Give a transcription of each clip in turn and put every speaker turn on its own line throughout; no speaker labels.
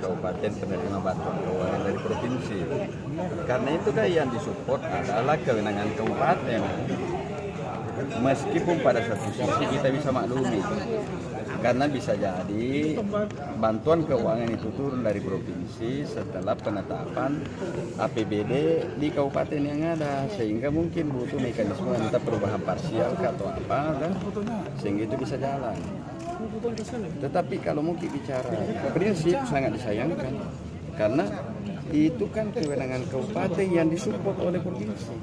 kabupaten penerima bantuan keuangan dari provinsi. Karena itu kan yang disupport adalah kewenangan kabupaten. Meskipun pada satu sisi kita bisa maklumi, karena bisa jadi bantuan keuangan itu turun dari provinsi setelah penetapan APBD di kabupaten yang ada sehingga mungkin butuh mekanisme entah perubahan parsial atau apa kan? sehingga itu bisa jalan tetapi kalau mungkin bicara prinsip sangat disayangkan. Karena itu kan kewenangan kabupaten yang disupport oleh provinsi.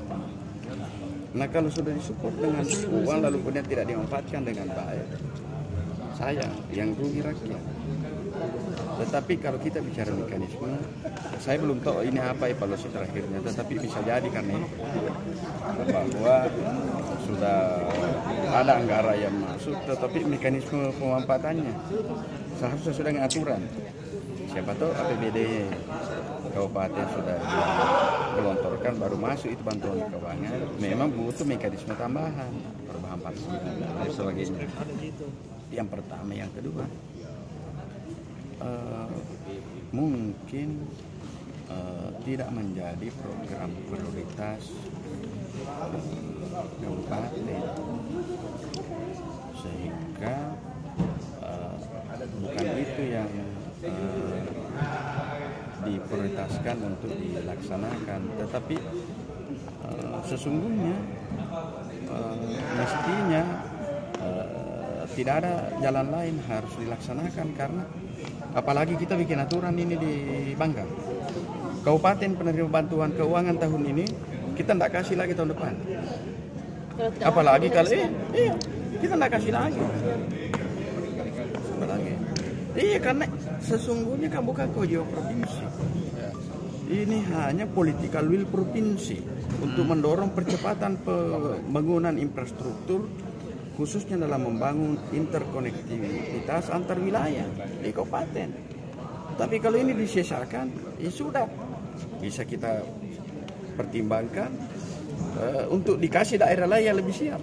Nah kalau sudah disupport dengan uang lalu kemudian tidak dimanfaatkan dengan baik sayang yang rugi rakyat. Tetapi kalau kita bicara mekanisme saya belum tahu ini apa evaluasi terakhirnya tetapi bisa jadi karena bahwa sudah ada anggaran yang masuk tetapi mekanisme pemanfaatannya seharusnya sudah dengan aturan. Siapa tahu APBD kabupaten sudah digelontorkan baru masuk itu bantuan keuangan. Memang butuh mekanisme tambahan perubahan parsial dan sebagainya. Yang pertama yang kedua eh, mungkin eh, tidak menjadi program prioritas eh, kabupaten. sehingga eh, bukan itu yang eh, diprioritaskan untuk dilaksanakan. Tetapi eh, sesungguhnya eh, mestinya eh, tidak ada jalan lain harus dilaksanakan karena apalagi kita bikin aturan ini di Bangka. Kabupaten penerima bantuan keuangan tahun ini kita tidak kasih lagi tahun depan. Apalagi kalau eh, iya kita tidak kasih lagi iya karena sesungguhnya kan bukan kewajiban provinsi. Ini hanya political will provinsi untuk mendorong percepatan pembangunan infrastruktur khususnya dalam membangun interkonektivitas antar wilayah di kabupaten. Tapi kalau ini disisakan ya sudah. Bisa kita pertimbangkan eh, untuk dikasih daerah lain yang lebih siap